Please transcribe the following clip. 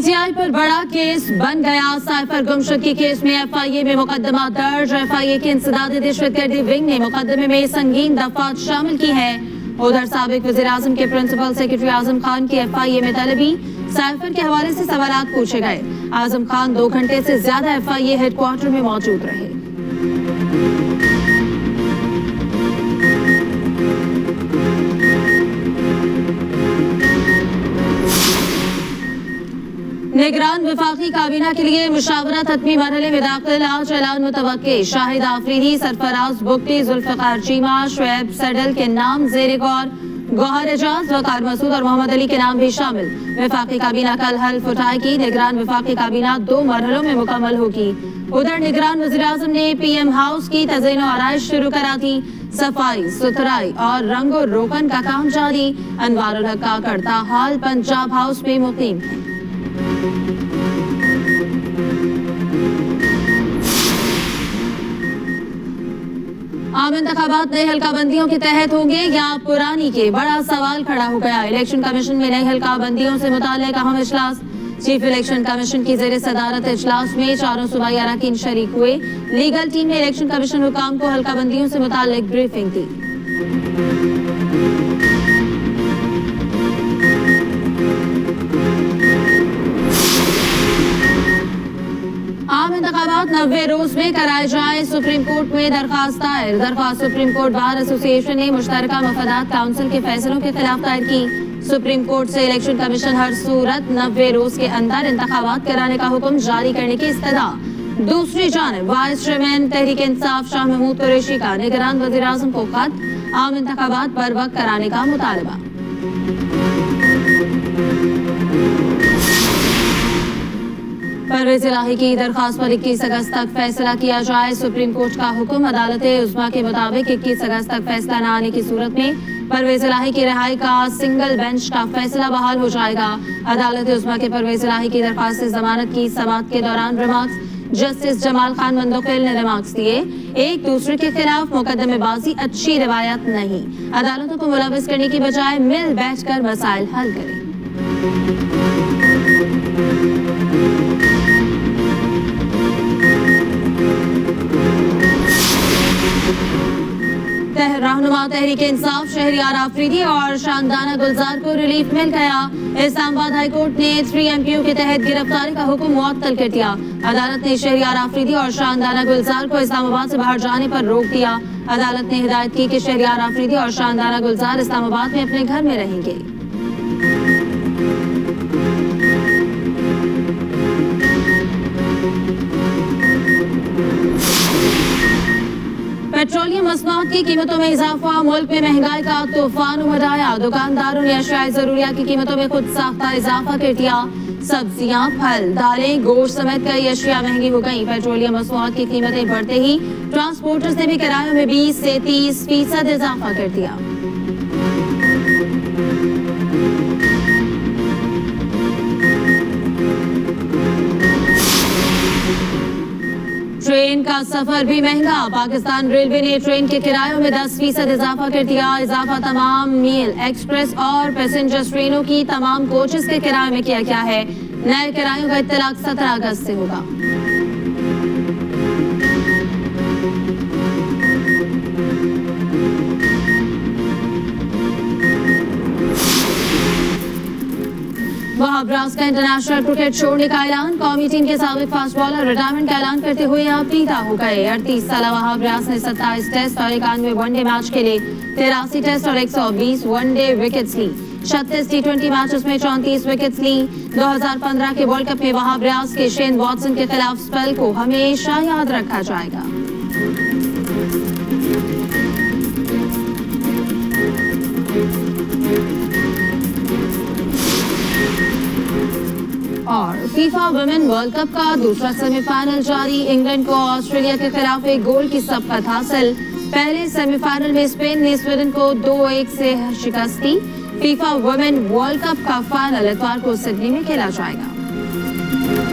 PTI पर बड़ा case बन गया। साइफर गुमशुदगी केस में एफआईए में मुकदमा दर्ज। एफआईए के इंसदाद रिश्वत दहशतगर्दी विंग ने मुकदमे में संगीन दफात शामिल की है। उधर सबक वजी अजम के प्रिंसिपल सेक्रेटरी आज़म खान की ए में तलबी साइफर के हवाले से सवाल पूछे गए। आज़म खान दो घंटे से ज़्यादा एफ़ आई एफआईए हेडक्वार्टर में मौजूद रहे। निगरान विफाकी काबीना के लिए मुशावरा हतमी मरहले में दाखिल आज ऐलान मुतव शाहिद आफरीदी, सरफराज बुगटी जुल्फ़ार चीमा, शुएब सडल के नाम जेर गौर। गौहर एजाज, वकार मसूद और मोहम्मद अली के नाम भी शामिल। विफाकी काबीना कल हल्फ उठाएगी। निगरान विफाकी काबीना दो मरहलों में मुकम्मल होगी। उधर निगरान वजी अजम ने पी एम हाउस की तजीन आरइश शुरू करा दी। सफ़ाई, सुथराई और रंगो रोकन का काम जारी। अनवार का करता हाल पंजाब हाउस में मुकीम आम इंतबात नए हल्का बंदियों के तहत होंगे या पुरानी के? बड़ा सवाल खड़ा हो गया। इलेक्शन कमीशन में नई हल्का बंदियों से मुताल अहम इजलास। चीफ इलेक्शन कमीशन की जेर सदारत इजलास में चारों सूबाई अरकान शरीक हुए। लीगल टीम ने इलेक्शन कमीशन हुकाम को हल्का बंदियों से मुतल ब्रीफिंग दी। रोज में कराए जाए, सुप्रीम कोर्ट में दरखास्त दायर। दरखास्त सुप्रीम कोर्ट बार एसोसिएशन ने मुश्तर मफादात काउंसिल के फैसलों के खिलाफ दायर की। सुप्रीम कोर्ट से इलेक्शन कमीशन हर सूरत नब्बे रोज के अंदर इंतबात कराने का हुक्म जारी करने की इस्तः दूसरी जानब, वाइस चेयरमैन तहरीक इंसाफ शाह महमूद कुरैशी का निगरान वजी अजम को खत, आम इंतबात बर वक्त कराने का मुतालबा। परवेज इलाही की दरखास्त पर इक्कीस अगस्त तक फैसला किया जाए। सुप्रीम कोर्ट का हुक्म अदालत उजमा के मुताबिक इक्कीस अगस्त तक फैसला न आने की सूरत में परवेज इलाही की रिहाई का सिंगल बेंच का फैसला बहाल हो जाएगा। अदालत उजमा के परवेज इलाही की दरखास्त जमानत की समात के दौरान रिमार्क्स जस्टिस जमाल खान मंदोखिल ने रिमार्क्स दिए। एक दूसरे के खिलाफ मुकदमेबाजी अच्छी रिवायत नहीं। अदालतों को मुलविस करने की बजाय मिल बैठ कर मसाइल हल करें। तहरीक इंसाफ शहरियार आफरीदी और शानदाना गुलजार को रिलीफ मिल गया। इस्लामाबाद हाईकोर्ट ने थ्री एम पी के तहत गिरफ्तारी का हुक्म मुअत्तल कर दिया। अदालत ने शहरियार आफरीदी और शानदाना गुलजार को इस्लामाबाद से बाहर जाने पर रोक दिया। अदालत ने हिदायत की कि शहरियार आफरीदी और शानदाना गुलजार इस्लामाबाद में अपने घर में रहेंगे। पेट्रोलियम मसनूआत की कीमतों में इजाफा, मुल्क में महँगाई का तूफ़ान उमड़ाया, दुकानदारों ने अशिया जरूरिया की कीमतों में खुद साख्ता इजाफा कर दिया। सब्ज़ियाँ फल, दालें, गोश्त समेत कई अशिया महँगी हो गई। पेट्रोलियम मसनूआत की कीमतें बढ़ते ही ट्रांसपोर्टर्स ने भी किरायों में 20 से 30 फ़ीसद इजाफा कर दिया। सफ़र भी महँगा। पाकिस्तान रेलवे ने ट्रेन के किरायों में 10 फ़ीसद इजाफा कर दिया। इजाफा तमाम मेल, एक्सप्रेस और पैसेंजर ट्रेनों की तमाम कोचेस के किराए में किया गया है। नए किरायों का इतलाक 17 अगस्त से होगा। वहाब्रास का इंटरनेशनल क्रिकेट छोड़ने का ऐलान, कौमी टीम के सबक फास्ट बॉलर रिटायरमेंट का ऐलान करते हुए आप पीता हो गए। अड़तीस साल वहाब्रास ने सत्ताईस टेस्ट और इक्यानवे वनडे मैच खेले। तिरासी टेस्ट और 120 वनडे विकेट्स ली। छत्तीस टी ट्वेंटी मैचेस में चौंतीस विकेट्स ली। 2015 के वर्ल्ड कप में वहाब्रास के शेन वॉटसन के खिलाफ स्पेल को हमेशा याद रखा जाएगा। फीफा वुमेन वर्ल्ड कप का दूसरा सेमीफाइनल जारी। इंग्लैंड को ऑस्ट्रेलिया के खिलाफ एक गोल की सबकत हासिल। पहले सेमीफाइनल में स्पेन ने स्वीडन को दो एक से शिकस्त दी। फीफा वुमेन वर्ल्ड कप का फाइनल इतवार को सिडनी में खेला जाएगा।